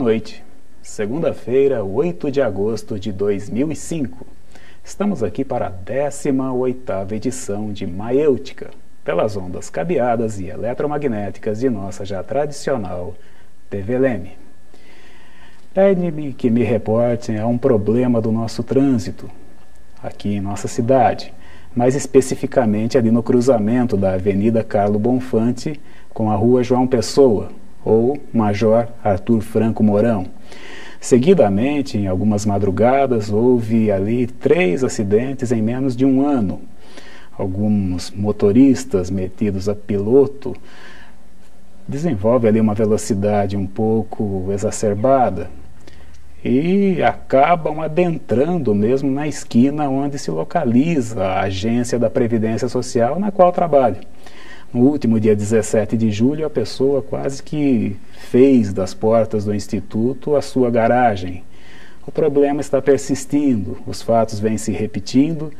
Noite. Segunda-feira, 8 de agosto de 2005. Estamos aqui para a 18ª edição de Maêutica, pelas ondas cabeadas e eletromagnéticas de nossa já tradicional TV Leme. Pede-me que me reportem a um problema do nosso trânsito, aqui em nossa cidade, mais especificamente ali no cruzamento da Avenida Carlo Bonfante com a Rua João Pessoa, ou Major Arthur Franco Mourão. Seguidamente, em algumas madrugadas, houve ali três acidentes em menos de um ano. Alguns motoristas metidos a piloto desenvolvem ali uma velocidade um pouco exacerbada e acabam adentrando mesmo na esquina onde se localiza a agência da Previdência Social na qual trabalho. No último dia 17 de julho, a pessoa quase que fez das portas do instituto a sua garagem. O problema está persistindo, os fatos vêm se repetindo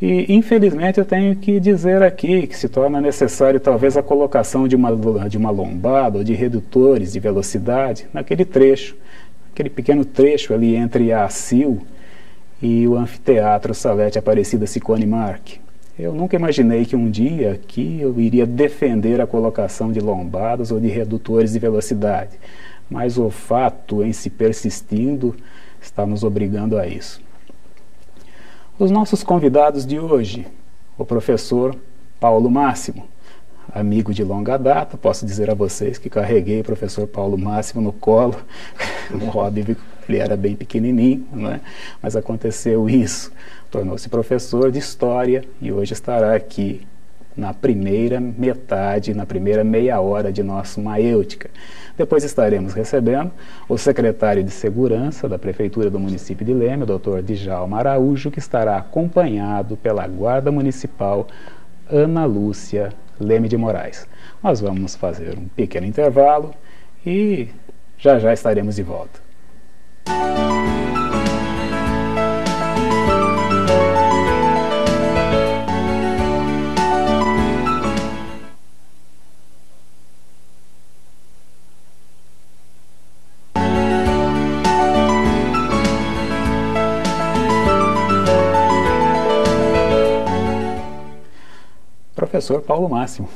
e, infelizmente, eu tenho que dizer aqui que se torna necessário talvez a colocação de uma, de uma lombada ou de redutores de velocidade naquele trecho, aquele pequeno trecho ali entre a ACIL e o Anfiteatro Salete Aparecida Cicone Marque. Eu nunca imaginei que um dia aqui eu iria defender a colocação de lombadas ou de redutores de velocidade, mas o fato em se persistindo está nos obrigando a isso. Os nossos convidados de hoje, o professor Paulo Máximo, amigo de longa data, posso dizer a vocês que carreguei o professor Paulo Máximo no colo, óbvio ele era bem pequenininho, né? mas aconteceu isso tornou-se professor de História e hoje estará aqui na primeira metade, na primeira meia hora de nosso Maêutica. Depois estaremos recebendo o secretário de Segurança da Prefeitura do município de Leme, o doutor Djalma Araújo, que estará acompanhado pela Guarda Municipal Ana Lúcia Leme de Moraes. Nós vamos fazer um pequeno intervalo e já já estaremos de volta. Professor Paulo Máximo.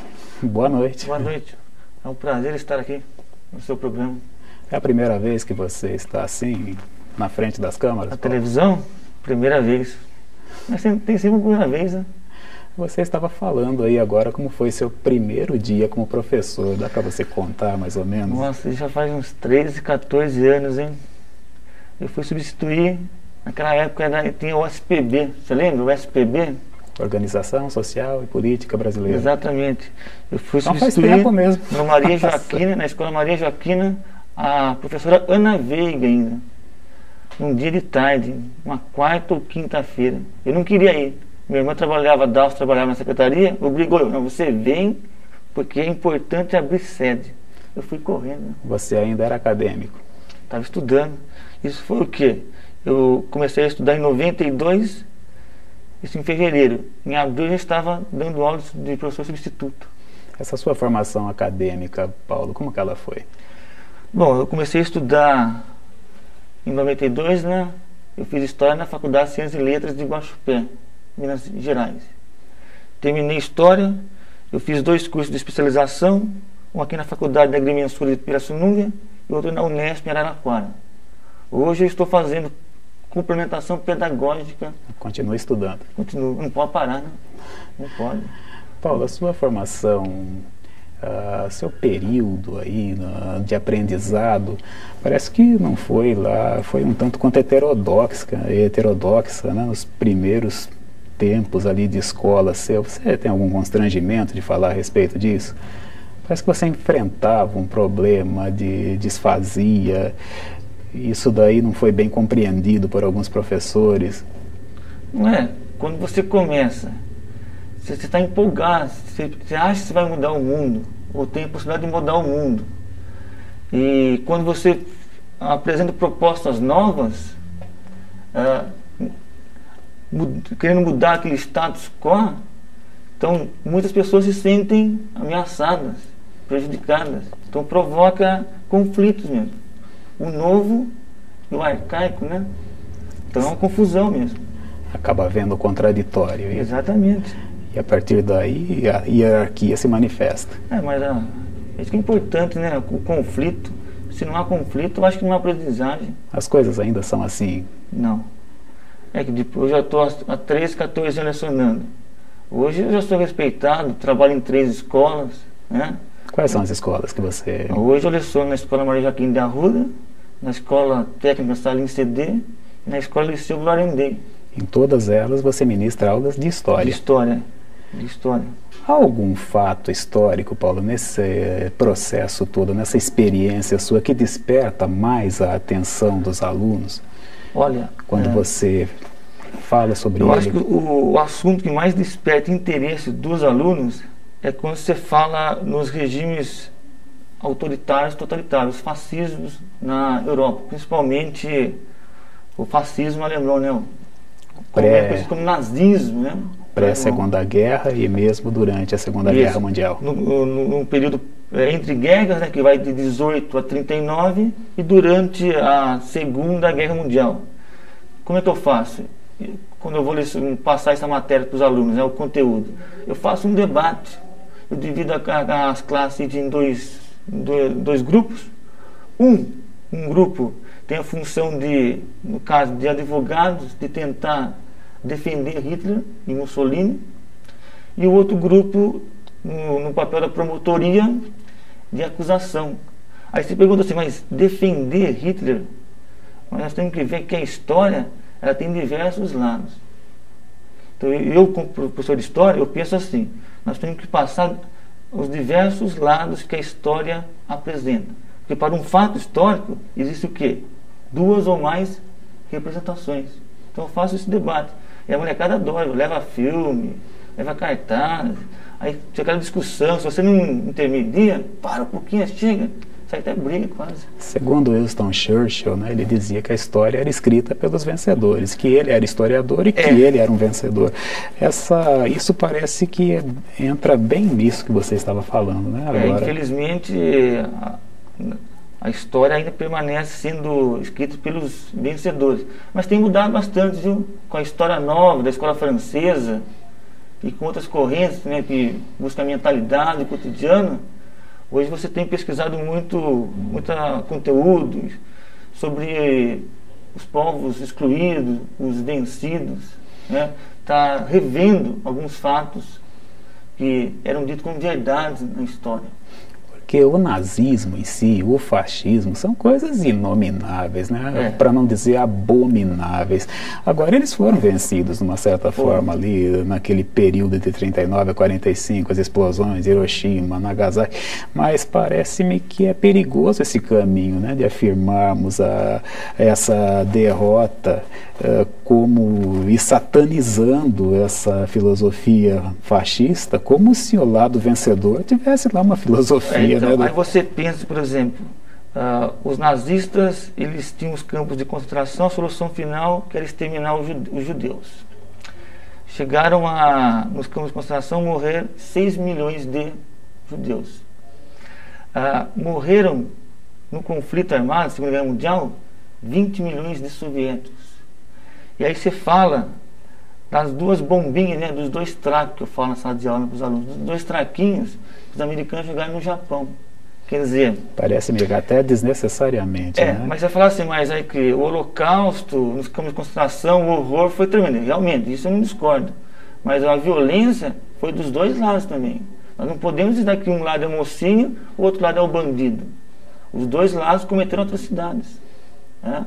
Boa noite. Boa noite. É um prazer estar aqui no seu programa. É a primeira vez que você está assim, na frente das câmeras? Na televisão? Primeira vez. Mas tem sempre uma primeira vez, né? Você estava falando aí agora como foi seu primeiro dia como professor. Dá para você contar mais ou menos? Nossa, já faz uns 13, 14 anos, hein? Eu fui substituir, naquela época era, tinha o SPB. Você lembra o SPB? Organização Social e Política Brasileira. Exatamente. Eu fui substituir mesmo. na Maria Joaquina, na Escola Maria Joaquina, a professora Ana Veiga ainda. Um dia de tarde, uma quarta ou quinta-feira. Eu não queria ir. Minha irmã trabalhava, Dalcio trabalhava na secretaria, obrigou eu. Não, você vem porque é importante abrir sede. Eu fui correndo. Você ainda era acadêmico? Estava estudando. Isso foi o quê? Eu comecei a estudar em 92 isso em fevereiro. Em abril eu estava dando aulas de professor substituto. Essa sua formação acadêmica, Paulo, como que ela foi? Bom, eu comecei a estudar em 92, né? Eu fiz História na Faculdade de Ciências e Letras de Guaxupé, Minas Gerais. Terminei História, eu fiz dois cursos de especialização, um aqui na Faculdade de Agrimensura de Pirassununga e outro na Unesp em Araraquara. Hoje eu estou fazendo complementação pedagógica. Continua estudando. Continua, não pode parar, né? Não pode. Paulo, a sua formação, uh, seu período aí de aprendizado, parece que não foi lá, foi um tanto quanto heterodoxa, heterodoxa né, nos primeiros tempos ali de escola seu. Você tem algum constrangimento de falar a respeito disso? Parece que você enfrentava um problema de disfasia, isso daí não foi bem compreendido por alguns professores. Não é? Quando você começa, você está empolgado, você, você acha que você vai mudar o mundo, ou tem a possibilidade de mudar o mundo. E quando você apresenta propostas novas, ah, querendo mudar aquele status quo, então muitas pessoas se sentem ameaçadas, prejudicadas. Então provoca conflitos mesmo. o novo e o arcaico, né? Então é uma confusão mesmo. Acaba havendo contraditório. Exatamente. E a partir daí a hierarquia se manifesta. É, mas a, isso que é importante, né? O conflito. Se não há conflito, eu acho que não há aprendizagem. As coisas ainda são assim? Não. É que depois eu já estou há 13, 14 anos lecionando. Hoje eu já sou respeitado, trabalho em três escolas, né? Quais são as escolas que você... Hoje eu leciono na Escola Maria Joaquim de Arruda, na Escola Técnica Salim CD e na Escola Liceu Glorendei. Em todas elas você ministra aulas de história. De história, de história. Há algum fato histórico, Paulo, nesse processo todo, nessa experiência sua, que desperta mais a atenção dos alunos? Olha, quando é, você fala sobre eu ele. Eu acho que o, o, assunto que mais desperta interesse dos alunos é quando você fala nos regimes autoritários, totalitários, os fascismos na Europa, principalmente o fascismo alemão, né? Como é como nazismo, né? Pré-segunda guerra e mesmo durante a segunda Isso. guerra mundial. No, no, no período é, entre guerras, né, que vai de 18 a 39, e durante a segunda guerra mundial. Como é que eu faço? Quando eu vou passar essa matéria para os alunos, é o conteúdo, eu faço um debate. Eu divido as classes em dois, dois grupos. Um, um grupo tem a função de, no caso de advogados, de tentar defender Hitler e Mussolini, e o outro grupo no, no papel da promotoria de acusação. Aí você pergunta assim, mas defender Hitler? Mas nós temos que ver que a história ela tem diversos lados. Então eu, como professor de história, eu penso assim, nós temos que passar os diversos lados que a história apresenta. Porque para um fato histórico existe o quê? duas ou mais representações. Então eu faço esse debate. E a molecada adora, leva filme, leva cartaz, aí tinha aquela discussão, se você não intermedia, para um pouquinho, chega. Sai até briga quase. Segundo Winston Churchill, né, ele dizia que a história era escrita pelos vencedores, que ele era historiador e que é. ele era um vencedor. Essa, isso parece que entra bem nisso que você estava falando, né? É, Agora... É, infelizmente, a, história ainda permanece sendo escrita pelos vencedores. Mas tem mudado bastante, viu? Com a história nova da escola francesa e com outras correntes né, que buscam a mentalidade cotidiana. Hoje você tem pesquisado muito, muito conteúdo sobre os povos excluídos, os vencidos. Está né? Tá revendo alguns fatos que eram ditos como verdades na história. Porque o nazismo em si, o fascismo, são coisas inomináveis, né? É. para não dizer abomináveis. Agora, eles foram vencidos, de uma certa forma, ali, naquele período de 39 a 45, as explosões, Hiroshima, Nagasaki. Mas parece-me que é perigoso esse caminho né? de afirmarmos a, essa derrota como e satanizando essa filosofia fascista, como se o lado vencedor tivesse lá uma filosofia. É, então, né? Aí você pensa, por exemplo, uh, os nazistas eles tinham os campos de concentração, a solução final que era exterminar os judeus. Chegaram a, nos campos de concentração, morrer 6 milhões de judeus. Uh, morreram no conflito armado, Segunda Guerra Mundial, 20 milhões de soviéticos. E aí você fala das duas bombinhas, né, dos dois tracos que eu falo na sala de aula para os alunos, dos dois traquinhos que os americanos jogaram no Japão. Quer dizer. Parece-me até desnecessariamente. É, né? mas vai falar assim, mas aí que o holocausto, nos campos de concentração, o horror foi tremendo. Realmente, isso eu não discordo. Mas a violência foi dos dois lados também. Nós não podemos dizer que um lado é mocinho, o outro lado é o bandido. Os dois lados cometeram atrocidades. Né?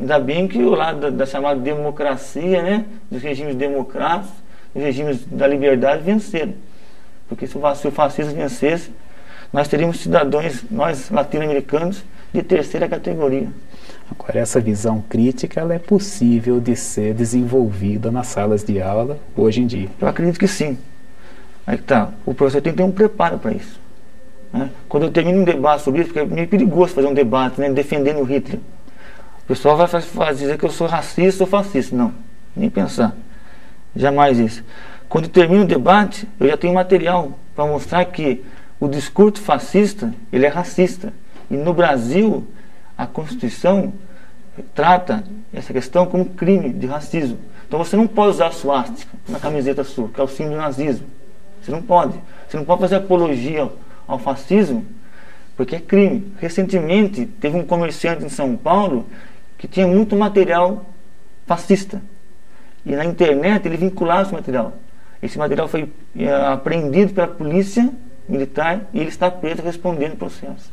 Ainda bem que o lado da, da, chamada democracia, né, dos regimes democráticos, dos regimes da liberdade venceram. Porque se o, se o fascismo vencesse, nós teríamos cidadãos, nós latino-americanos, de terceira categoria. Agora, essa visão crítica ela é possível de ser desenvolvida nas salas de aula hoje em dia? Eu acredito que sim. Aí que tá. O professor tem que ter um preparo para isso. Né? Quando eu termino um debate sobre isso, porque é meio perigoso fazer um debate né, defendendo o Hitler. O pessoal vai dizer que eu sou racista ou fascista. Não, nem pensar. Jamais isso. Quando termina o debate, eu já tenho material para mostrar que o discurso fascista ele é racista. E no Brasil, a Constituição trata essa questão como crime de racismo. Então você não pode usar a suástica na camiseta sua, que é o símbolo do nazismo. Você não pode. Você não pode fazer apologia ao fascismo, porque é crime. Recentemente, teve um comerciante em São Paulo que tinha muito material fascista. E na internet ele vinculava esse material. Esse material foi é, apreendido pela polícia militar e ele está preso respondendo processo.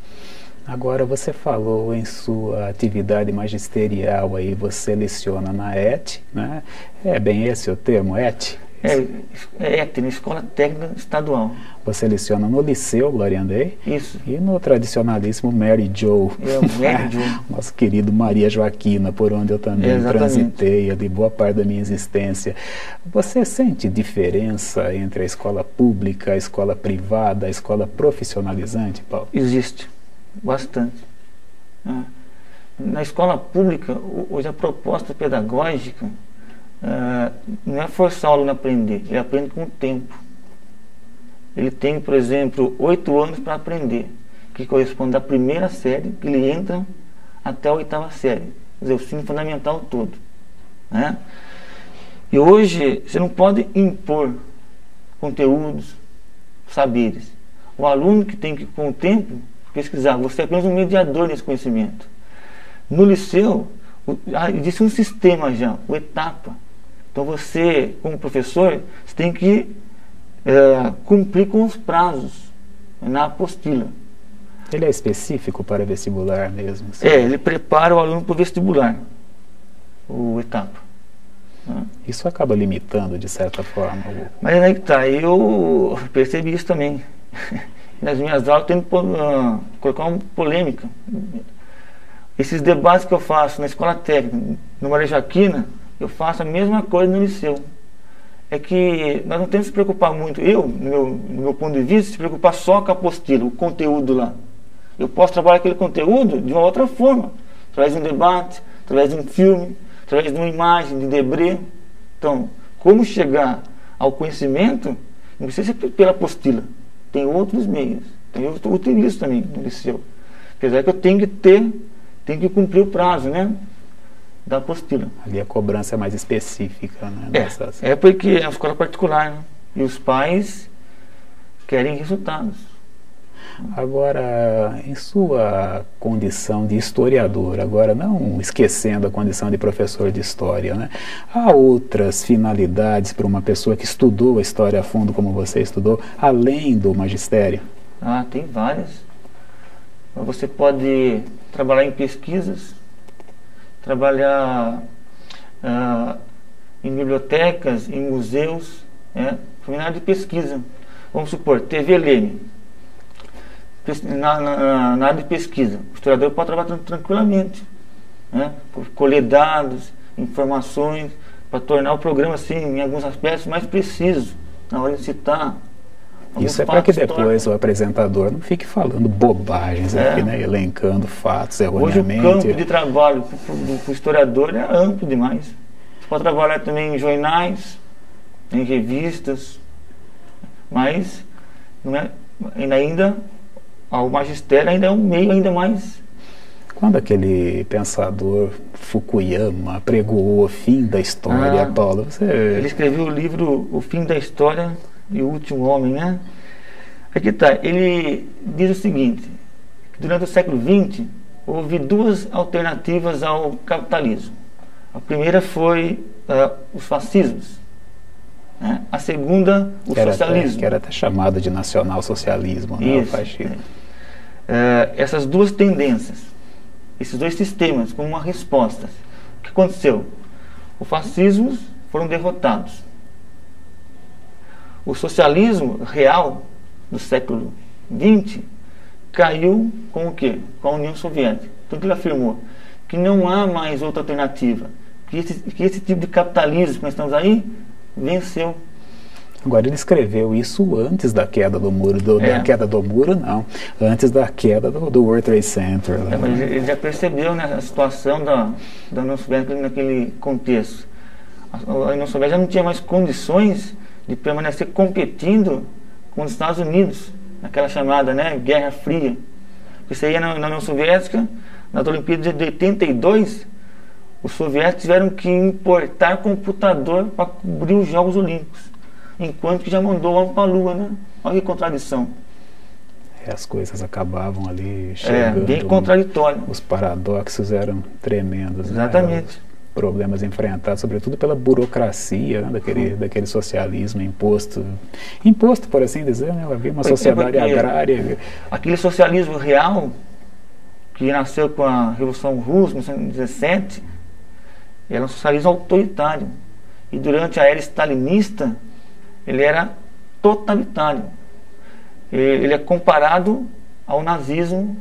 Agora você falou em sua atividade magisterial aí, você leciona na ET, né? É bem esse o termo, ET? É, é ET, na Escola Técnica Estadual. Você leciona no Liceu Gloriandei? Isso. E no tradicionalíssimo Mary Joe. É, Mary Joe. Nosso querido Maria Joaquina, por onde eu também Exatamente. transitei ali boa parte da minha existência. Você sente diferença entre a escola pública, a escola privada, a escola profissionalizante, Paulo? Existe, bastante. né? Na escola pública, hoje a proposta pedagógica ah, não é forçar o aluno a aprender, ele aprende com o tempo. Ele tem, por exemplo, oito anos para aprender, que corresponde da primeira série, que ele entra até a oitava série, quer dizer, o ensino fundamental todo. Né? E hoje você não pode impor conteúdos, saberes. O aluno que tem que, com o tempo, pesquisar, você é apenas um mediador nesse conhecimento. No liceu, ah, existe um sistema já, o etapa. Então você, como professor, você tem que eh, cumprir com os prazos na apostila. Ele é específico para vestibular mesmo? assim? É, ele prepara o aluno para o vestibular, o etapa. né? Isso acaba limitando, de certa forma, o Mas aí que tá, eu percebi isso também. Nas minhas aulas eu tento pô- ah, colocar uma polêmica. Esses debates que eu faço na escola técnica, no Maria Jaquina, eu faço a mesma coisa no liceu. É que nós não temos que se preocupar muito, eu, no meu, no meu ponto de vista, se preocupar só com a apostila, o conteúdo lá. Eu posso trabalhar aquele conteúdo de uma outra forma, através de um debate, através de um filme, através de uma imagem, de debré. Então, como chegar ao conhecimento, não precisa ser pela apostila. Tem outros meios. Então, eu utilizo também no liceu. Apesar que eu tenho que ter, tenho que cumprir o prazo, né? Da apostila. Ali a cobrança é mais específica, né? nessas- É, é porque é uma escola particular, né? E os pais querem resultados. Agora, em sua condição de historiador, agora não esquecendo a condição de professor de história, né? há outras finalidades para uma pessoa que estudou a história a fundo como você estudou, além do magistério? Ah, tem várias. Você pode trabalhar em pesquisas, trabalhar ah, em bibliotecas, em museus, né? Foi na área de pesquisa. Vamos supor, TV Leme. Na, na, na área de pesquisa, o historiador pode trabalhar tran- tranquilamente, né? Co- colher dados, informações, para tornar o programa, assim, em alguns aspectos, mais preciso, na hora de citar. Isso é para que depois o apresentador não fique falando bobagens É. aqui, né? elencando fatos Hoje o erroneamente. campo de trabalho para o historiador é amplo demais. Você pode trabalhar também em jornais, em revistas, mas não é, ainda, ainda o magistério ainda é um meio ainda mais. Quando aquele pensador Fukuyama pregou o fim da história, Ah. Paulo, você Ele escreveu o livro O Fim da História e o Último Homem, né? Aqui tá, ele diz o seguinte, durante o século XX houve duas alternativas ao capitalismo. A primeira foi ah, os fascismos, né? a segunda o que era, até, socialismo. que era até chamado de nacional-socialismo, né? o fascismo. Eh, essas duas tendências, esses dois sistemas, como uma resposta. O que aconteceu? Os fascismos foram derrotados. O socialismo real do século XX caiu com o quê? Com a União Soviética. Então ele afirmou que não há mais outra alternativa, que esse, que esse tipo de capitalismo que nós estamos aí venceu. Agora ele escreveu isso antes da queda do muro, do, É. da queda do muro não, antes da queda do, do World Trade Center. né? É, mas ele já percebeu né, a situação da, da União Soviética naquele contexto. A União Soviética já não tinha mais condições de permanecer competindo com os Estados Unidos, naquela chamada né, Guerra Fria. Você ia na, na União Soviética, nas Olimpíadas de 82, os soviéticos tiveram que importar computador para cobrir os Jogos Olímpicos, enquanto que já mandou o homem para a Lua, né? Olha que contradição. É, as coisas acabavam ali chegando. É, bem contraditório. Os paradoxos eram tremendos. Né? Exatamente. Né? Problemas enfrentados, sobretudo pela burocracia né, daquele, uhum. daquele socialismo imposto, imposto por assim dizer, né, havia uma sociedade agrária. Aquele socialismo real que nasceu com a Revolução Russa, em 1917, era um socialismo autoritário. E durante a era stalinista, ele era totalitário. Ele é comparado ao nazismo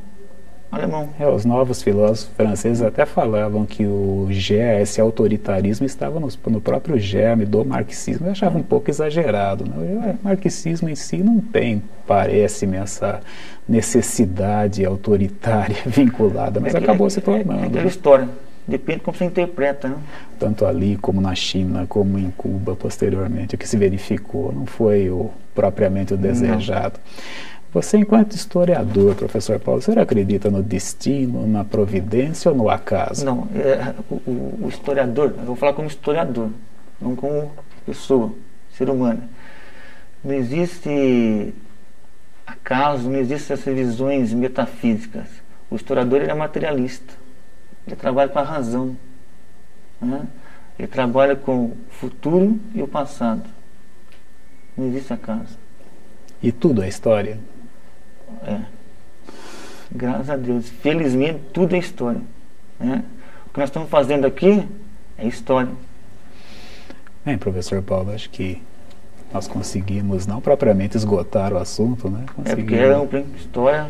alemão. É, os novos filósofos franceses até falavam que o germe, esse autoritarismo estava no, no, próprio germe do marxismo. Eu achava um pouco exagerado. Né? O marxismo em si não tem, parece-me, essa necessidade autoritária vinculada, mas é acabou se tornando. É, é aquela história. Depende como você interpreta, né? Tanto ali como na China, como em Cuba posteriormente, o que se verificou não foi o propriamente o desejado. Não. Você, enquanto historiador, professor Paulo, você acredita no destino, na providência ou no acaso? Não, é, o, o, historiador, eu vou falar como historiador, não como pessoa, ser humano. Não existe acaso, não existem essas visões metafísicas. O historiador ele é materialista, ele trabalha com a razão, né? ele trabalha com o futuro e o passado. Não existe acaso. E tudo é história? É. Graças a Deus. Felizmente, tudo é história. Né? O que nós estamos fazendo aqui é história. Bem, professor Paulo, acho que nós conseguimos não propriamente esgotar o assunto, né? É porque é uma história.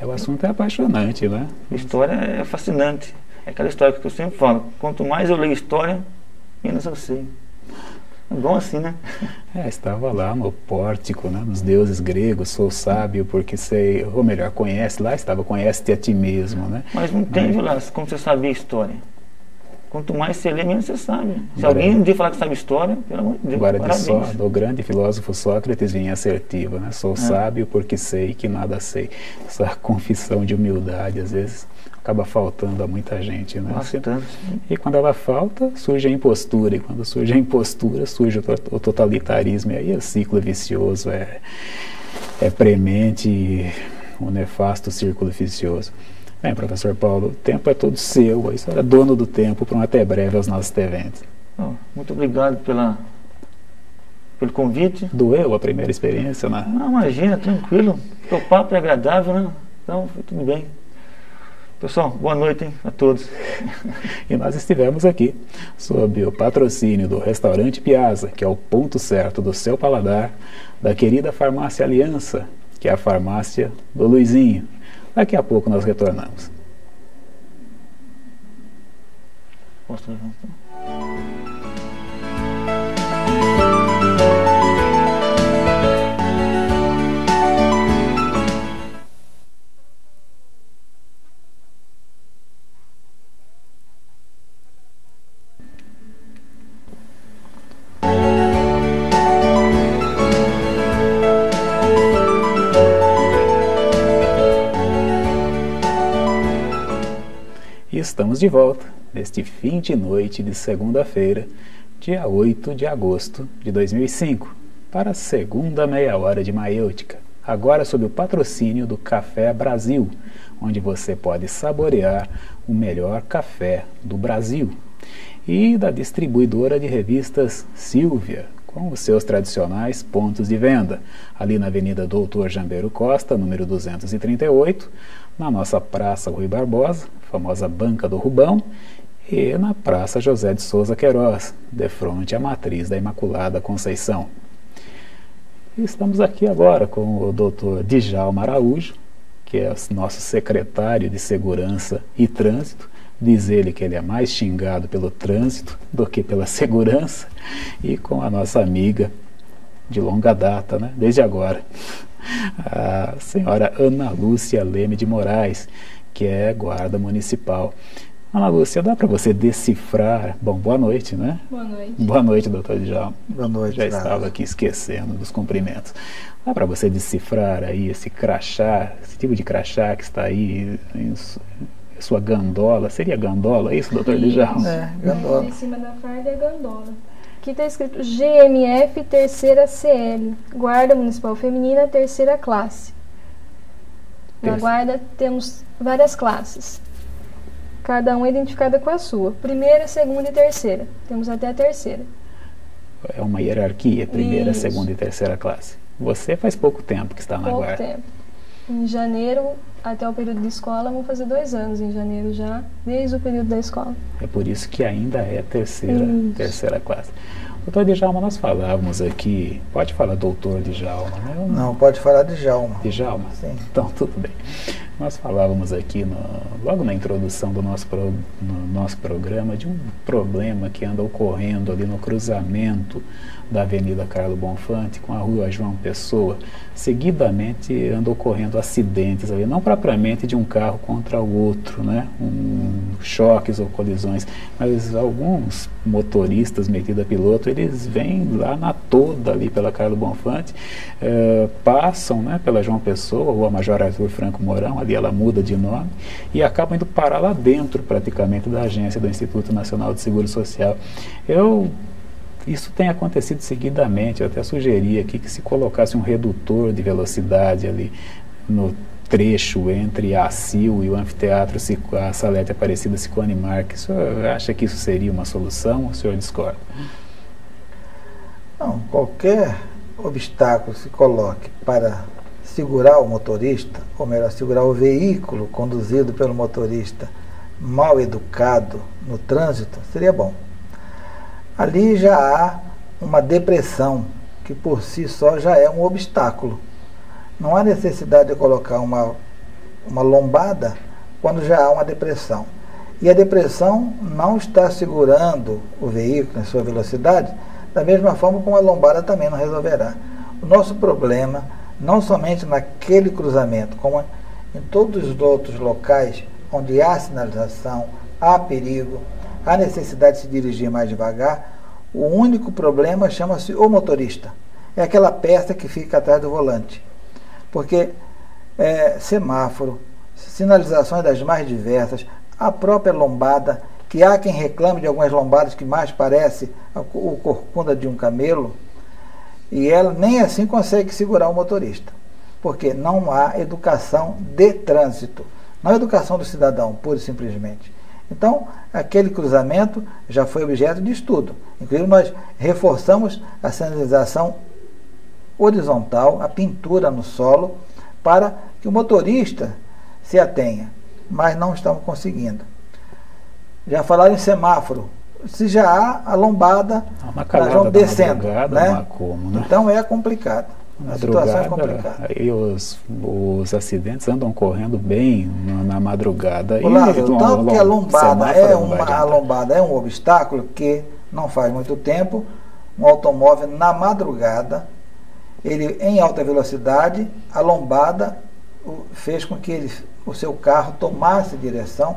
É, o assunto é apaixonante, né? História é fascinante. É aquela história que eu sempre falo. Quanto mais eu leio história, menos eu sei. É bom assim, né? É, estava lá no pórtico, né, nos deuses gregos, sou sábio porque sei, ou melhor, conhece, lá estava, conhece-te a ti mesmo, né? Mas não tem, Mas... como você sabia a história. Quanto mais você lê, menos você sabe. Se Agora, alguém um dia falar que sabe história, pelo amor de Deus, Agora, de só, do grande filósofo Sócrates vinha assertivo, né? Sou é. sábio porque sei que nada sei. Essa confissão de humildade, às vezes, acaba faltando a muita gente. Né? Bastante. E quando ela falta, surge a impostura. E quando surge a impostura, surge o totalitarismo. E aí o ciclo vicioso é, é premente, o um nefasto círculo vicioso. Bem, professor Paulo, o tempo é todo seu. A senhora é dono do tempo para um até breve aos nossos eventos. Oh, muito obrigado pela, pelo convite. Doeu a primeira experiência, né? Não, imagina, tranquilo. O papo é agradável, né? Então, foi tudo bem. Pessoal, boa noite hein, a todos. e nós estivemos aqui sob o patrocínio do Restaurante Piazza, que é o ponto certo do seu paladar, da querida Farmácia Aliança, que é a farmácia do Luizinho. Daqui a pouco nós retornamos. Posso levantar? Estamos de volta neste fim de noite de segunda-feira, dia 8 de agosto de 2005, para a segunda meia hora de Maiêutica, agora sob o patrocínio do Café Brasil, onde você pode saborear o melhor café do Brasil, e da distribuidora de revistas Silvia, com os seus tradicionais pontos de venda, ali na Avenida Doutor Jambeiro Costa, número 238, na nossa Praça Rui Barbosa, famosa Banca do Rubão, e na Praça José de Souza Queiroz, de frente à matriz da Imaculada Conceição. Estamos aqui agora com o Dr. Djalma Araújo, que é nosso secretário de Segurança e Trânsito. Diz ele que ele é mais xingado pelo trânsito do que pela segurança, e com a nossa amiga de longa data, né? desde agora, a senhora Ana Lúcia Leme de Moraes, que é guarda municipal Ana Lúcia, dá para você decifrar? Bom, boa noite, né? Boa noite. Boa noite, doutor Djalma. Boa noite. Já estava aqui esquecendo dos cumprimentos. Dá para você decifrar aí esse crachá, esse tipo de crachá que está aí em sua gandola? Seria gandola é isso, doutor Djalma? É, gandola. Em cima da farda é gandola. Aqui está escrito GMF terceira CL, Guarda Municipal Feminina terceira classe. Na guarda temos várias classes cada uma identificada com a sua. Primeira, segunda e terceira. Temos até a terceira. É uma hierarquia, primeira, Isso. segunda e terceira classe. Você faz pouco tempo que está na pouco guarda. Pouco tempo. Em janeiro, até o período de escola, vão fazer dois anos em janeiro já, desde o período da escola. É por isso que ainda é terceira, terceira classe. Doutor Djalma, nós falávamos aqui, pode falar doutor Djalma, né? Não, pode falar Djalma. Djalma? Sim. Então, tudo bem. Nós falávamos aqui, no, logo na introdução do nosso, pro, no nosso programa, de um problema que anda ocorrendo ali no cruzamento da Avenida Carlos Bonfante com a Rua João Pessoa. Seguidamente andam ocorrendo acidentes ali, não propriamente de um carro contra o outro, né? Um, choques ou colisões, mas alguns motoristas metidos a piloto, eles vêm lá na toda ali pela Carlos Bonfante, eh, passam né, pela João Pessoa, ou a Major Arthur Franco Mourão, ali ela muda de nome, e acabam indo parar lá dentro praticamente da agência do Instituto Nacional de Seguro Social. Eu isso tem acontecido seguidamente. Eu até sugeri aqui que se colocasse um redutor de velocidade ali no trecho entre a CIL e o anfiteatro a Salete Aparecida Ciclone Marques. O senhor acha que isso seria uma solução o senhor discorda? Não, qualquer obstáculo se coloque para segurar o motorista, ou melhor, segurar o veículo conduzido pelo motorista mal educado no trânsito, seria bom. Ali já há uma depressão, que por si só já é um obstáculo. Não há necessidade de colocar uma, uma lombada quando já há uma depressão. E a depressão não está segurando o veículo em sua velocidade, da mesma forma como a lombada também não resolverá. O nosso problema não somente naquele cruzamento, como em todos os outros locais onde há sinalização, há perigo, há necessidade de se dirigir mais devagar, o único problema chama-se o motorista. É aquela peça que fica atrás do volante. Porque é, semáforo, sinalizações das mais diversas, a própria lombada, que há quem reclame de algumas lombadas que mais parece o corcunda de um camelo, e ela nem assim consegue segurar o motorista, porque não há educação de trânsito, não é educação do cidadão, pura e simplesmente. Então, aquele cruzamento já foi objeto de estudo. Inclusive, nós reforçamos a sinalização horizontal, a pintura no solo, para que o motorista se atenha, mas não estamos conseguindo. Já falaram em semáforo, se já há a lombada, nós vamos descendo. Né? Como, né? Então é complicado. A situação é complicada. E os, os acidentes andam ocorrendo bem na, na madrugada. Olá, e, tanto que a lombada é uma a lombada é um obstáculo que não faz muito tempo um automóvel na madrugada ele em alta velocidade a lombada fez com que ele, o seu carro tomasse direção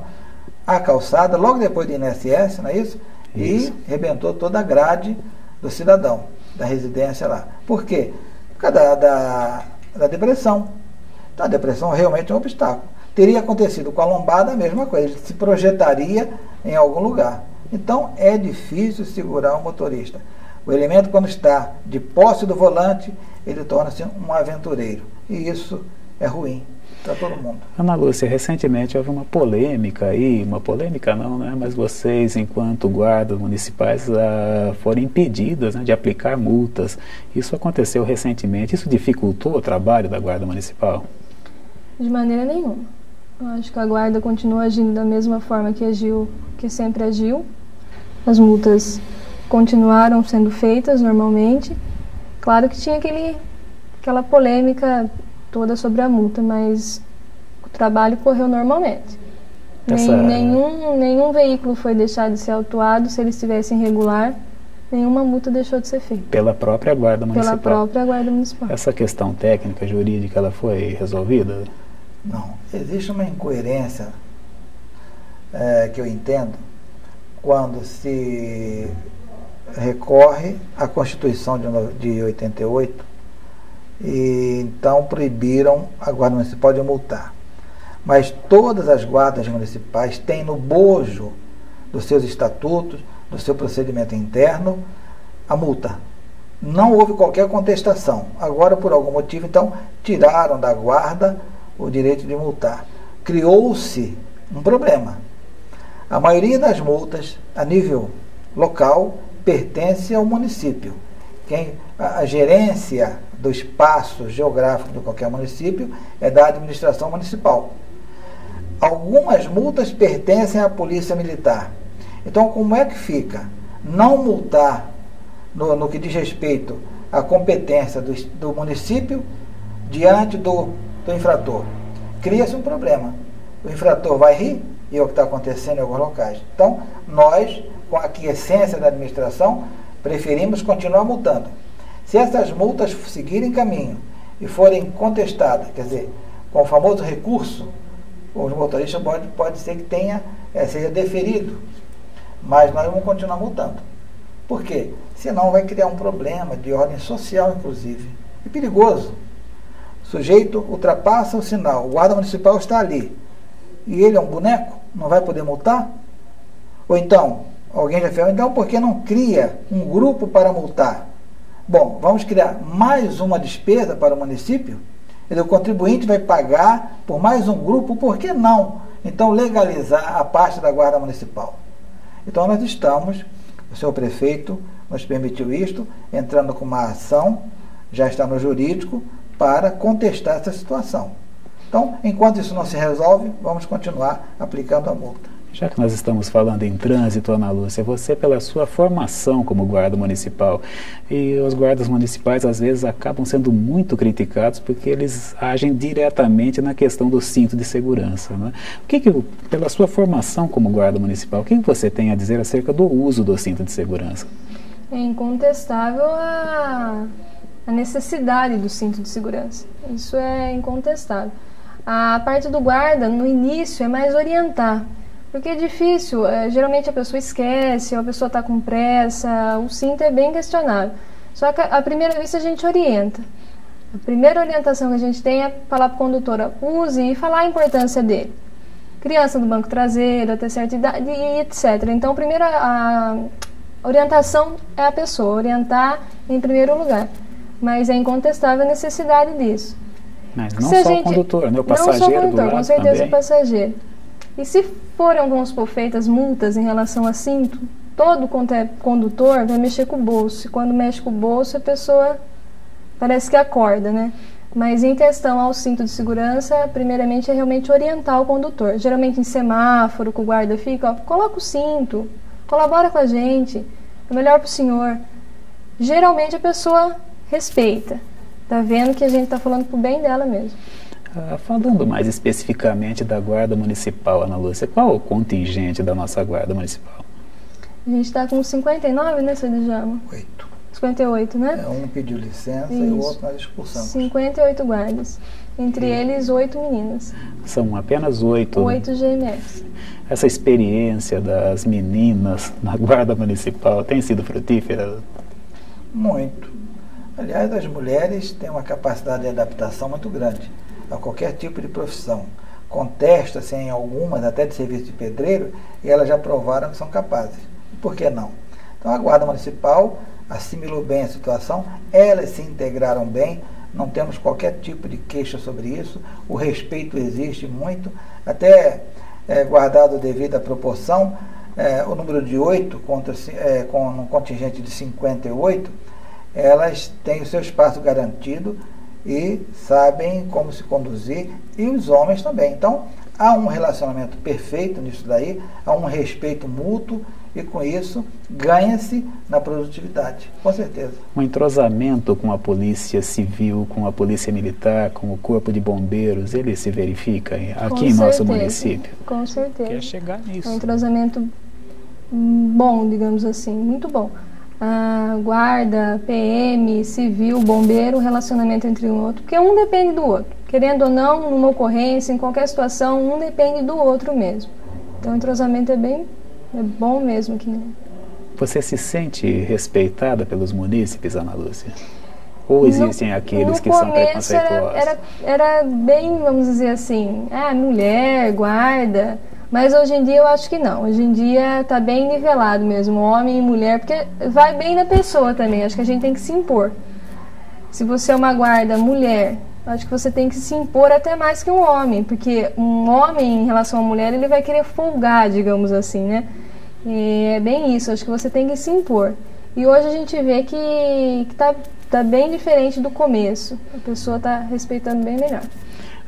à calçada logo depois do INSS, não é isso? Isso. E rebentou toda a grade do cidadão, da residência lá. Por quê? Por causa da, da, da depressão. Então a depressão realmente é um obstáculo. Teria acontecido com a lombada a mesma coisa, ele se projetaria em algum lugar. Então é difícil segurar o motorista. O elemento, quando está de posse do volante, ele torna-se um aventureiro. E isso é ruim para todo mundo. Ana Lúcia, recentemente houve uma polêmica aí, uma polêmica não, né? Mas vocês, enquanto guardas municipais, uh, foram impedidas né, de aplicar multas. Isso aconteceu recentemente. Isso dificultou o trabalho da guarda municipal? De maneira nenhuma. Eu acho que a guarda continua agindo da mesma forma que agiu, que sempre agiu. As multas continuaram sendo feitas normalmente. Claro que tinha aquele, aquela polêmica toda sobre a multa, mas o trabalho correu normalmente. Essa... Nem, nenhum, nenhum veículo foi deixado de ser autuado se ele estivesse irregular, nenhuma multa deixou de ser feita. Pela própria Guarda Municipal? Pela própria Guarda Municipal. Essa questão técnica, jurídica, ela foi resolvida? Não. Existe uma incoerência é, que eu entendo quando se recorre à Constituição de, de 88 e então proibiram a Guarda Municipal de multar. Mas todas as guardas municipais têm no bojo dos seus estatutos, do seu procedimento interno, a multa. Não houve qualquer contestação. Agora, por algum motivo, então, tiraram da guarda o direito de multar. Criou-se um problema. A maioria das multas, a nível local, pertence ao município. Quem, a, a gerência do espaço geográfico de qualquer município é da administração municipal. Algumas multas pertencem à polícia militar. Então, como é que fica? Não multar no, no que diz respeito à competência do, do município diante do, do infrator. Cria-se um problema. O infrator vai rir, e é o que está acontecendo em alguns locais. Então, nós, com a aquiescência da administração, preferimos continuar multando. Se essas multas seguirem caminho e forem contestadas, quer dizer, com o famoso recurso, os motoristas pode, pode ser que tenha, é, seja deferido. Mas nós vamos continuar multando. Por quê? Senão vai criar um problema de ordem social, inclusive. E perigoso. O sujeito ultrapassa o sinal, o guarda municipal está ali. E ele é um boneco? Não vai poder multar? Ou então, alguém já fez, então por que não cria um grupo para multar? Bom, vamos criar mais uma despesa para o município? O contribuinte vai pagar por mais um grupo, por que não? Então, legalizar a parte da Guarda Municipal. Então, nós estamos, o senhor prefeito nos permitiu isto, entrando com uma ação, já está no jurídico, para contestar essa situação. Então, enquanto isso não se resolve, vamos continuar aplicando a multa. Já que nós estamos falando em trânsito, Ana Lúcia, você pela sua formação como guarda municipal, e os guardas municipais às vezes acabam sendo muito criticados porque eles agem diretamente na questão do cinto de segurança. Né? O que, que pela sua formação como guarda municipal, o que, você tem a dizer acerca do uso do cinto de segurança? É incontestável a, a necessidade do cinto de segurança. Isso é incontestável. A parte do guarda, no início, é mais orientar. Porque é difícil, é, geralmente a pessoa esquece, ou a pessoa está com pressa, o cinto é bem questionável. Só que a primeira vista a gente orienta. A primeira orientação que a gente tem é falar para a condutora, use e falar a importância dele. Criança no banco traseiro, até certa idade, e etc. Então, a primeira a orientação é a pessoa, orientar em primeiro lugar. Mas é incontestável a necessidade disso. Mas não Se só gente, o condutor, né? o passageiro Não só o condutor, com certeza também. o passageiro. E se forem, supor, feitas multas em relação a cinto, todo é condutor vai mexer com o bolso. E quando mexe com o bolso, a pessoa parece que acorda, né? Mas em questão ao cinto de segurança, primeiramente é realmente orientar o condutor. Geralmente em semáforo, que o guarda fica, ó, coloca o cinto, colabora com a gente, é melhor para o senhor. Geralmente a pessoa respeita, tá vendo que a gente está falando pro bem dela mesmo. Ah, falando mais especificamente da Guarda Municipal, Ana Lúcia, qual o contingente da nossa Guarda Municipal? A gente está com 59, né, seu Djalma? Oito. 58, né? É, um pediu licença e o Isso. outro nós expulsamos. 58 guardas. Entre eles, oito meninas. São apenas oito. Oito GMS. Essa experiência das meninas na Guarda Municipal tem sido frutífera? Muito. Aliás, as mulheres têm uma capacidade de adaptação muito grande a qualquer tipo de profissão. Contesta-se em algumas, até de serviço de pedreiro, e elas já provaram que são capazes. Por que não? Então a Guarda Municipal assimilou bem a situação, elas se integraram bem, não temos qualquer tipo de queixa sobre isso, o respeito existe muito, até é, guardado devido à proporção, é, o número de oito contra, é, com um contingente de 58, elas têm o seu espaço garantido e sabem como se conduzir, e os homens também. Então, há um relacionamento perfeito nisso daí, há um respeito mútuo e com isso ganha-se na produtividade, com certeza. Um entrosamento com a polícia civil, com a polícia militar, com o corpo de bombeiros, ele se verifica aqui Com em nosso município? Com certeza. Quer chegar nisso. É um entrosamento bom, digamos assim, muito bom. A guarda, PM, civil, bombeiro, relacionamento entre um outro, porque um depende do outro. Querendo ou não, numa ocorrência, em qualquer situação, um depende do outro mesmo. Então o entrosamento é bem é bom mesmo aqui. Você se sente respeitada pelos munícipes, Ana Lúcia? Ou existem no, aqueles no que são preconceituosos? Era, era, era bem, vamos dizer assim, ah, mulher, guarda. Mas hoje em dia eu acho que não. Hoje em dia está bem nivelado mesmo, homem e mulher, porque vai bem na pessoa também. Acho que a gente tem que se impor. Se você é uma guarda mulher, acho que você tem que se impor até mais que um homem, porque um homem em relação à mulher ele vai querer folgar, digamos assim, né? E é bem isso. Acho que você tem que se impor. E hoje a gente vê que está tá bem diferente do começo. A pessoa está respeitando bem melhor.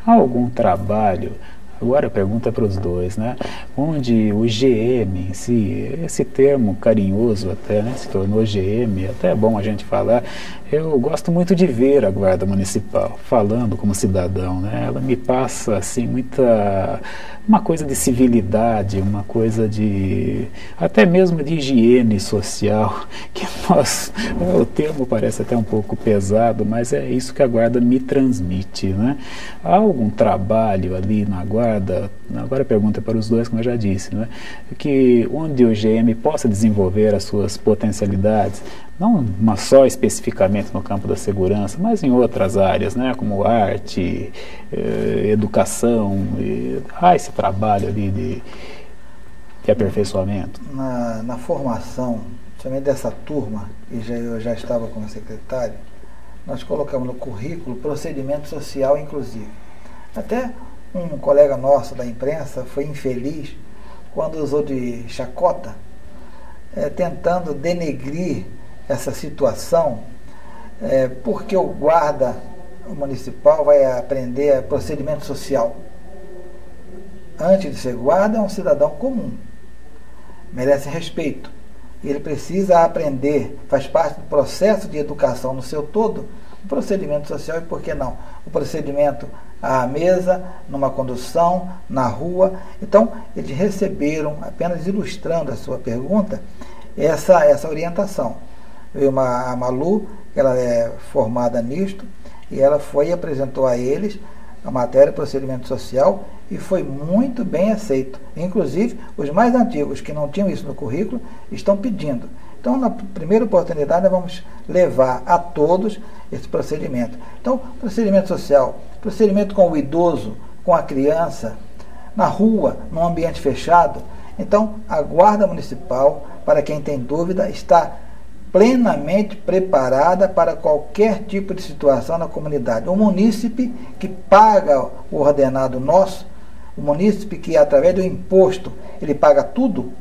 Há algum trabalho Agora a pergunta é para os dois, né? Onde o GM em si, esse termo carinhoso até, né, se tornou GM, até é bom a gente falar. Eu gosto muito de ver a Guarda Municipal falando como cidadão, né? Ela me passa assim muita uma coisa de civilidade, uma coisa de até mesmo de higiene social, que nós, o termo parece até um pouco pesado, mas é isso que a guarda me transmite, né? Há algum trabalho ali na guarda, agora pergunta para os dois, como eu já disse, né? que onde o GM possa desenvolver as suas potencialidades, não uma só especificamente no campo da segurança, mas em outras áreas, né, como arte, eh, educação, e, há esse trabalho ali de, de aperfeiçoamento. Na, na formação, também dessa turma, e já, eu já estava como secretário, nós colocamos no currículo procedimento social inclusive. Até um colega nosso da imprensa foi infeliz quando usou de chacota, é, tentando denegrir essa situação, é, porque o guarda municipal vai aprender procedimento social. Antes de ser guarda, é um cidadão comum. Merece respeito. Ele precisa aprender, faz parte do processo de educação no seu todo, o procedimento social e, por que não, o procedimento à mesa, numa condução, na rua. Então, eles receberam, apenas ilustrando a sua pergunta, essa, essa orientação veio uma, a Malu, ela é formada nisto, e ela foi e apresentou a eles a matéria procedimento social e foi muito bem aceito. Inclusive, os mais antigos que não tinham isso no currículo estão pedindo. Então, na primeira oportunidade, nós vamos levar a todos esse procedimento. Então, procedimento social, procedimento com o idoso, com a criança, na rua, num ambiente fechado. Então, a Guarda Municipal, para quem tem dúvida, está plenamente preparada para qualquer tipo de situação na comunidade. O munícipe que paga o ordenado nosso, o munícipe que através do imposto ele paga tudo,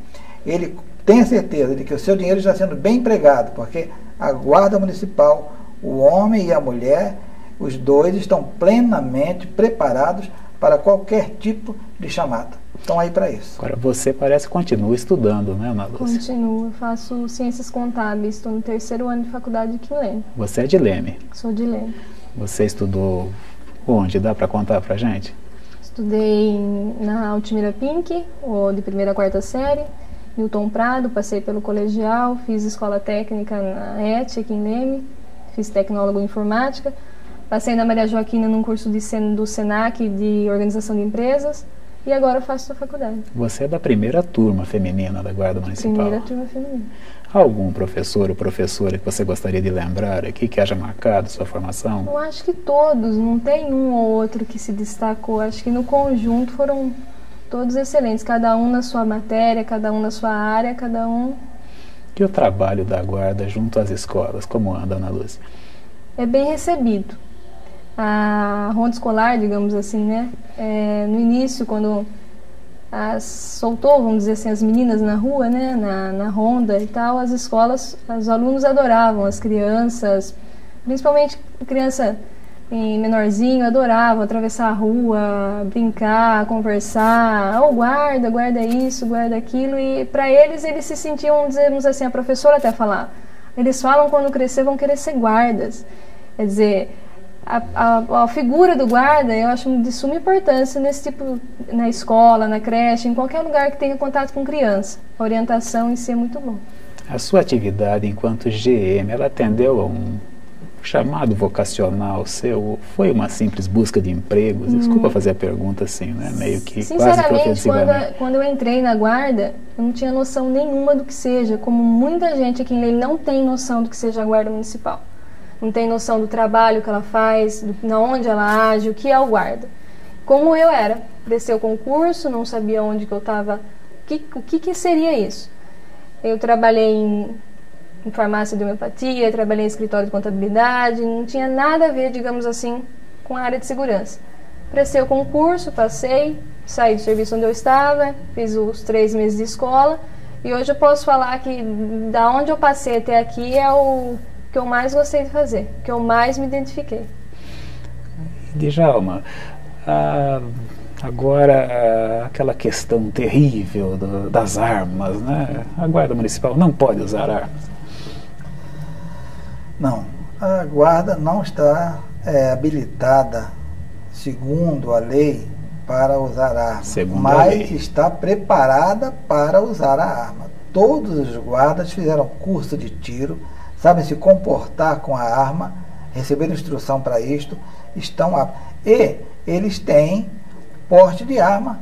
ele tem certeza de que o seu dinheiro está sendo bem empregado, porque a guarda municipal, o homem e a mulher, os dois estão plenamente preparados para qualquer tipo de chamada estão aí para isso. Agora, você parece que continua estudando, né, Ana Lúcia? Continuo, faço ciências contábeis, estou no terceiro ano de faculdade aqui em Leme. Você é de Leme? Sou de Leme. Você estudou onde? Dá para contar para gente? Estudei na Altimira Pink, de primeira a quarta série, Newton Prado, passei pelo colegial, fiz escola técnica na ET aqui em Leme, fiz tecnólogo em informática, passei na Maria Joaquina num curso de, do SENAC de organização de empresas, e agora faço a faculdade. Você é da primeira turma feminina da Guarda Municipal. Primeira turma feminina. Algum professor ou professora que você gostaria de lembrar aqui que haja marcado sua formação? Eu acho que todos, não tem um ou outro que se destacou. Acho que no conjunto foram todos excelentes, cada um na sua matéria, cada um na sua área, cada um. E o trabalho da guarda junto às escolas, como anda, Ana Lúcia? É bem recebido a ronda escolar, digamos assim, né? É, no início, quando as, soltou, vamos dizer assim, as meninas na rua, né? Na, na ronda e tal, as escolas, os alunos adoravam, as crianças, principalmente criança em menorzinho, adoravam atravessar a rua, brincar, conversar, oh, guarda, guarda isso, guarda aquilo, e para eles, eles se sentiam, dizemos assim, a professora até falar, eles falam quando crescer vão querer ser guardas. Quer dizer, a, a, a, figura do guarda eu acho de suma importância nesse tipo, na escola, na creche, em qualquer lugar que tenha contato com criança. A orientação em si é muito bom. A sua atividade enquanto GM, ela atendeu a um chamado vocacional seu foi uma simples busca de empregos? Hum. Desculpa fazer a pergunta assim, né? Meio que quase que quando, quando eu entrei na guarda, eu não tinha noção nenhuma do que seja, como muita gente aqui em Lei não tem noção do que seja a guarda municipal. Não tem noção do trabalho que ela faz, do, na onde ela age, o que é o guarda. Como eu era, prestei o concurso, não sabia onde que eu estava, o que, que seria isso. Eu trabalhei em em farmácia de homeopatia, trabalhei em escritório de contabilidade, não tinha nada a ver, digamos assim, com a área de segurança. Prestei o concurso, passei, saí do serviço onde eu estava, fiz os três meses de escola e hoje eu posso falar que da onde eu passei até aqui é o que eu mais gostei de fazer, que eu mais me identifiquei. Djalma, ah, agora ah, aquela questão terrível do, das armas, né? A Guarda Municipal não pode usar armas. Não, a guarda não está é, habilitada, segundo a lei, para usar arma, segundo mas está preparada para usar a arma. Todos os guardas fizeram curso de tiro, sabem se comportar com a arma, receberam instrução para isto, estão aptos. E eles têm porte de arma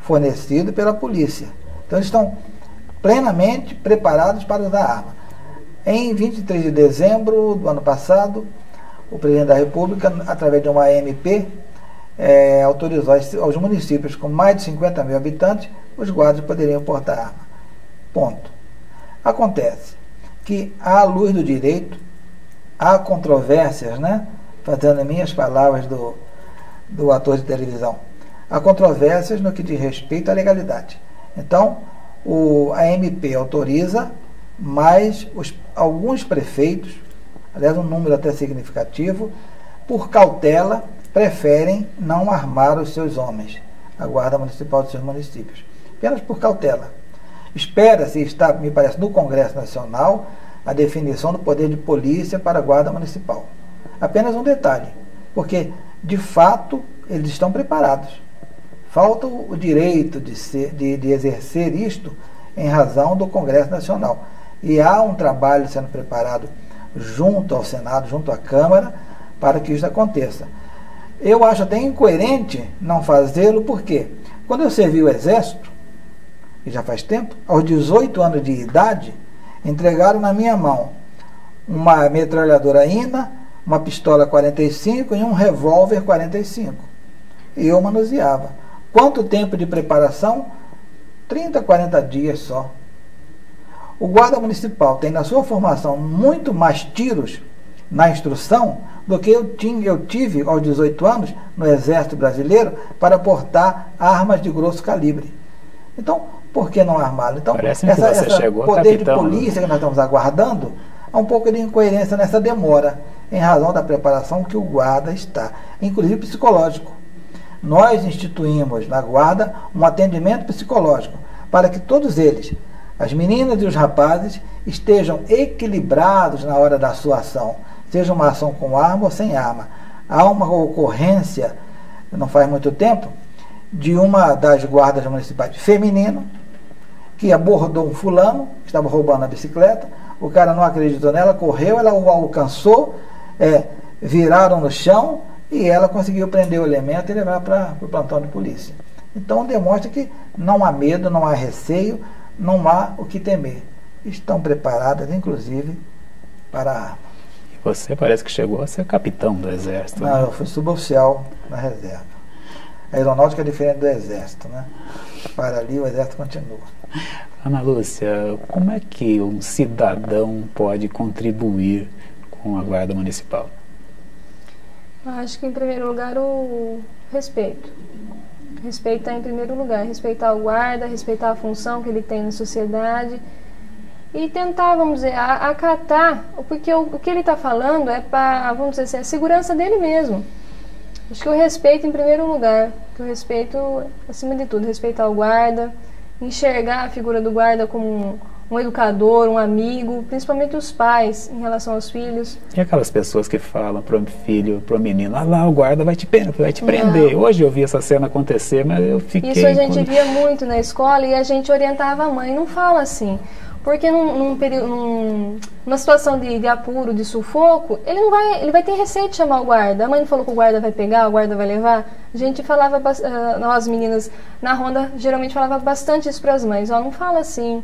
fornecido pela polícia. Então eles estão plenamente preparados para usar a arma. Em 23 de dezembro do ano passado, o presidente da República, através de uma MP, é, autorizou aos municípios com mais de 50 mil habitantes, os guardas poderiam portar arma. Ponto. Acontece que, à luz do direito, há controvérsias, né? fazendo minhas palavras do, do ator de televisão, há controvérsias no que diz respeito à legalidade. Então, o, a MP autoriza mas os, alguns prefeitos, aliás, um número até significativo, por cautela, preferem não armar os seus homens, a Guarda Municipal dos seus municípios. Apenas por cautela. Espera-se, está, me parece, no Congresso Nacional, a definição do poder de polícia para a Guarda Municipal. Apenas um detalhe, porque, de fato, eles estão preparados. Falta o direito de, ser, de, de exercer isto em razão do Congresso Nacional. E há um trabalho sendo preparado junto ao Senado, junto à Câmara, para que isso aconteça. Eu acho até incoerente não fazê-lo, porque quando eu servi o Exército, e já faz tempo, aos 18 anos de idade, entregaram na minha mão uma metralhadora INA, uma pistola 45 e um revólver 45. E eu manuseava. Quanto tempo de preparação? 30, 40 dias só. O guarda municipal tem na sua formação muito mais tiros na instrução do que eu, tinha, eu tive aos 18 anos no Exército Brasileiro para portar armas de grosso calibre. Então, por que não armá-lo? Então, Parece essa, essa poder capitão, de né? polícia né? que nós estamos aguardando, há um pouco de incoerência nessa demora, em razão da preparação que o guarda está, inclusive psicológico. Nós instituímos na guarda um atendimento psicológico para que todos eles as meninas e os rapazes estejam equilibrados na hora da sua ação, seja uma ação com arma ou sem arma. Há uma ocorrência, não faz muito tempo, de uma das guardas municipais feminino que abordou um fulano que estava roubando a bicicleta. O cara não acreditou nela, correu, ela o alcançou, é, viraram no chão e ela conseguiu prender o elemento e levar para o plantão de polícia. Então demonstra que não há medo, não há receio, não há o que temer. Estão preparadas, inclusive, para a arma. E você parece que chegou a ser capitão do Exército. Não, né? eu fui suboficial na reserva. A aeronáutica é diferente do Exército, né? Para ali o Exército continua. Ana Lúcia, como é que um cidadão pode contribuir com a Guarda Municipal? Acho que, em primeiro lugar, o respeito Respeitar em primeiro lugar, respeitar o guarda, respeitar a função que ele tem na sociedade e tentar, vamos dizer, acatar, porque o, o que ele está falando é para, vamos dizer assim, a segurança dele mesmo. Acho que o respeito em primeiro lugar, que o respeito, acima de tudo, respeitar o guarda, enxergar a figura do guarda como um, educador, um amigo, principalmente os pais em relação aos filhos. E aquelas pessoas que falam para o filho, para o menino, ah lá, o guarda vai te, vai te prender. Não. Hoje eu vi essa cena acontecer, mas eu fiquei... Isso a gente via muito na escola e a gente orientava a mãe, não fala assim. Porque num, num num, numa situação de, de, apuro, de sufoco, ele não vai, ele vai ter receio de chamar o guarda. A mãe falou que o guarda vai pegar, o guarda vai levar. A gente falava, uh, nós meninas na ronda, geralmente falava bastante isso para as mães. Ó, não fala assim.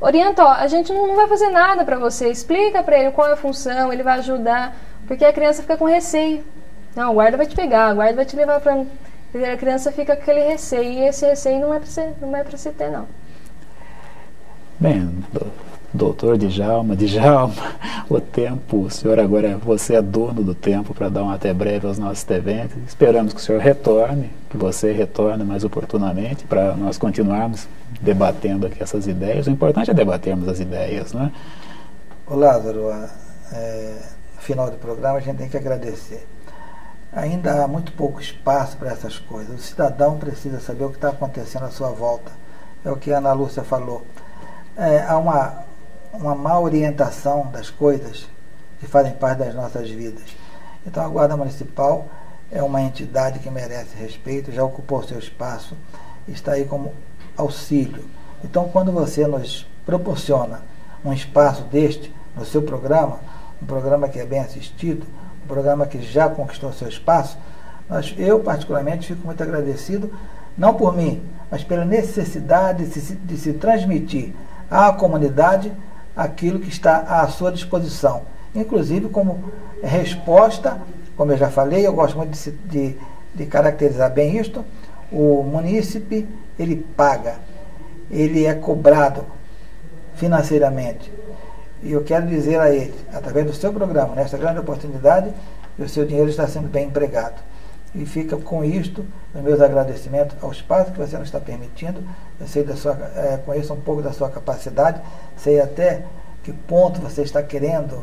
Orienta, ó, a gente não vai fazer nada para você. Explica para ele qual é a função, ele vai ajudar. Porque a criança fica com receio. Não, o guarda vai te pegar, o guarda vai te levar para. A criança fica com aquele receio. E esse receio não é para não é para se ter, não. Bem, doutor Djalma, Djalma, o tempo, o senhor agora, você é dono do tempo para dar um até breve aos nossos eventos. Esperamos que o senhor retorne, que você retorne mais oportunamente para nós continuarmos debatendo aqui essas ideias. O importante é debatermos as ideias, né? Ô Lázaro, é, final do programa a gente tem que agradecer. Ainda há muito pouco espaço para essas coisas. O cidadão precisa saber o que está acontecendo à sua volta. É o que a Ana Lúcia falou é, há uma, uma má orientação das coisas que fazem parte das nossas vidas. Então a Guarda Municipal é uma entidade que merece respeito, já ocupou seu espaço, está aí como auxílio. Então quando você nos proporciona um espaço deste no seu programa, um programa que é bem assistido, um programa que já conquistou seu espaço, nós, eu particularmente fico muito agradecido, não por mim, mas pela necessidade de se, de se transmitir à comunidade aquilo que está à sua disposição. Inclusive como resposta, como eu já falei, eu gosto muito de, de, de caracterizar bem isto, o munícipe ele paga, ele é cobrado financeiramente. E eu quero dizer a ele, através do seu programa, nesta grande oportunidade, o seu dinheiro está sendo bem empregado. E fica com isto os meus agradecimentos ao espaço que você nos está permitindo. Eu sei da sua, é, conheço um pouco da sua capacidade, sei até que ponto você está querendo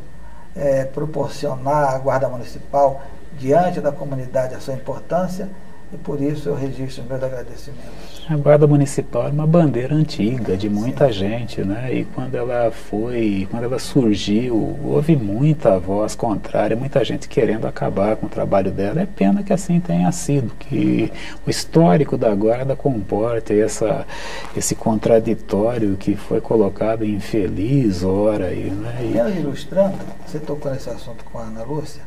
é, proporcionar à Guarda Municipal diante da comunidade a sua importância e por isso eu registro meus agradecimentos. A Guarda Municipal é uma bandeira antiga de muita Sim. gente, né? E quando ela foi, quando ela surgiu, houve muita voz contrária, muita gente querendo acabar com o trabalho dela. É pena que assim tenha sido, que o histórico da Guarda comporta essa, esse contraditório que foi colocado em feliz hora aí, né? E... ilustrando, você tocou nesse assunto com a Ana Lúcia,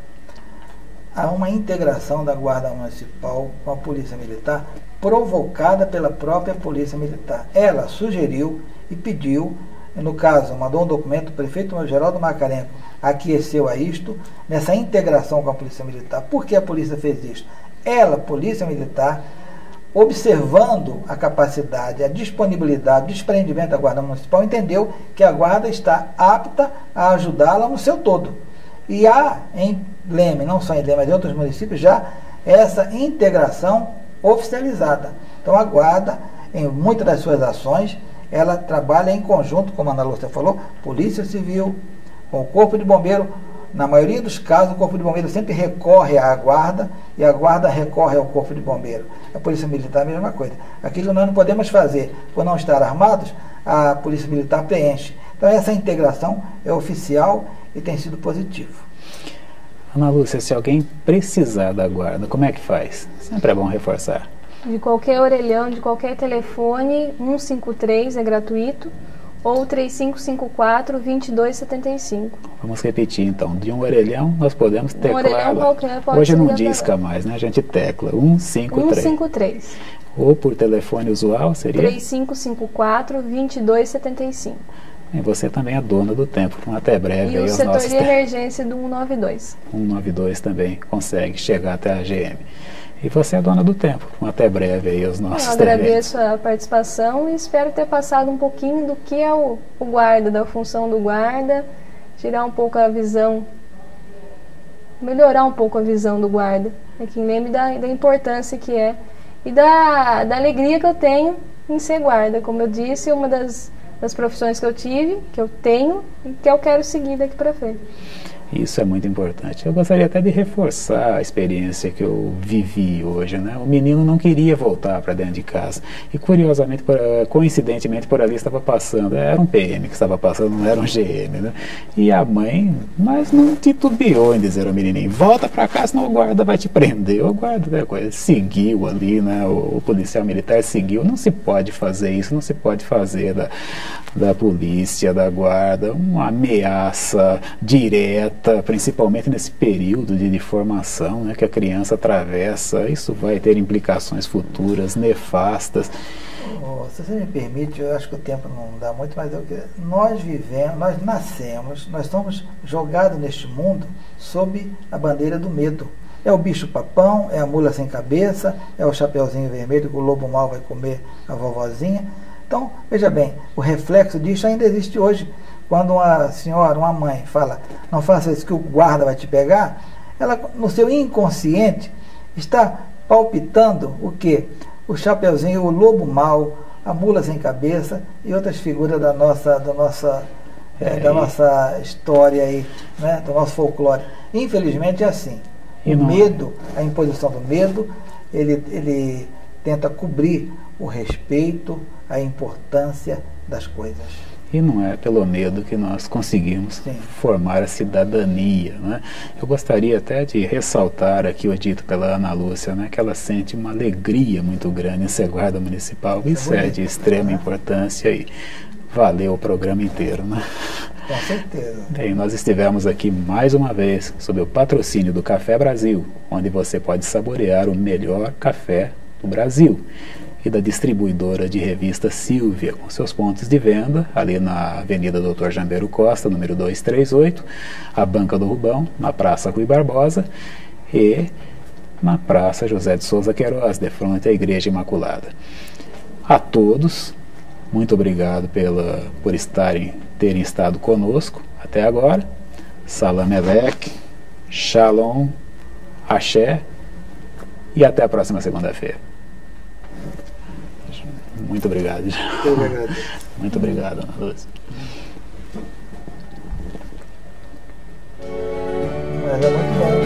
há uma integração da Guarda Municipal com a Polícia Militar provocada pela própria Polícia Militar. Ela sugeriu e pediu, no caso, mandou um documento, o prefeito Geraldo Macarenco aqueceu a isto, nessa integração com a Polícia Militar. Por que a polícia fez isso? Ela, Polícia Militar, observando a capacidade, a disponibilidade, o desprendimento da Guarda Municipal, entendeu que a Guarda está apta a ajudá-la no seu todo. E há em Leme, não só em Leme, mas em outros municípios, já essa integração oficializada. Então a Guarda, em muitas das suas ações, ela trabalha em conjunto, como a Ana Lúcia falou, Polícia Civil, com o Corpo de Bombeiro. Na maioria dos casos, o Corpo de Bombeiro sempre recorre à Guarda e a Guarda recorre ao Corpo de Bombeiro. A Polícia Militar é a mesma coisa. Aquilo que nós não podemos fazer por não estar armados, a Polícia Militar preenche. Então essa integração é oficial e tem sido positivo. Ana Lúcia, se alguém precisar da guarda, como é que faz? Sempre é bom reforçar. De qualquer orelhão, de qualquer telefone, 153 é gratuito ou 3554 2275. Vamos repetir então. De um orelhão nós podemos teclar. Um orelhão qualquer pode Hoje não disca mais, né? A gente tecla 153. 153. Ou por telefone usual seria 3554 2275. E você também é dona do tempo. Então, até breve. E aí, o setor de emergência do 192. 192 também consegue chegar até a GM. E você é dona do tempo. Então, até breve aí os nossos Eu agradeço a participação e espero ter passado um pouquinho do que é o, o guarda, da função do guarda, tirar um pouco a visão, melhorar um pouco a visão do guarda. É que lembre da, da importância que é e da, da alegria que eu tenho em ser guarda. Como eu disse, uma das das profissões que eu tive, que eu tenho e que eu quero seguir daqui para frente. Isso é muito importante. Eu gostaria até de reforçar a experiência que eu vivi hoje. Né? O menino não queria voltar para dentro de casa. E curiosamente, por, coincidentemente, por ali estava passando. Era um PM que estava passando, não era um GM. Né? E a mãe, mas não titubeou em dizer ao menininho: volta para casa, senão o guarda vai te prender. O guarda né, seguiu ali, né? O, o, policial militar seguiu. Não se pode fazer isso, não se pode fazer da, da polícia, da guarda, uma ameaça direta, principalmente nesse período de, de formação né, que a criança atravessa. Isso vai ter implicações futuras nefastas. Oh, se você me permite, eu acho que o tempo não dá muito, mas eu, nós vivemos, nós nascemos, nós somos jogados neste mundo sob a bandeira do medo. É o bicho papão, é a mula sem cabeça, é o chapeuzinho vermelho que o lobo mal vai comer a vovozinha. Então, veja bem, o reflexo disso ainda existe hoje. Quando uma senhora, uma mãe fala, não faça isso que o guarda vai te pegar, ela no seu inconsciente está palpitando o que? O chapeuzinho, o lobo mau, a mula sem cabeça e outras figuras da nossa, da nossa, é, da nossa história aí, né? do nosso folclore. Infelizmente é assim. E o não... medo, a imposição do medo, ele, ele tenta cobrir o respeito, a importância das coisas. E não é pelo medo que nós conseguimos Sim. formar a cidadania. Né? Eu gostaria até de ressaltar aqui o dito pela Ana Lúcia, né, que ela sente uma alegria muito grande em ser guarda municipal. Isso é, é de extrema né? importância e valeu o programa inteiro. Né? Com certeza. Bem, nós estivemos aqui mais uma vez sob o patrocínio do Café Brasil, onde você pode saborear o melhor café do Brasil e da distribuidora de revista Silvia, com seus pontos de venda ali na Avenida Doutor Jambeiro Costa, número 238, a Banca do Rubão, na Praça Rui Barbosa e na Praça José de Souza Queiroz, de frente à Igreja Imaculada. A todos, muito obrigado pela, por estarem, terem estado conosco até agora. Salamelec, Shalom, Axé e até a próxima segunda-feira. Muito obrigado. Obrigado. Muito obrigado, Ana Luz. Mas é muito bom.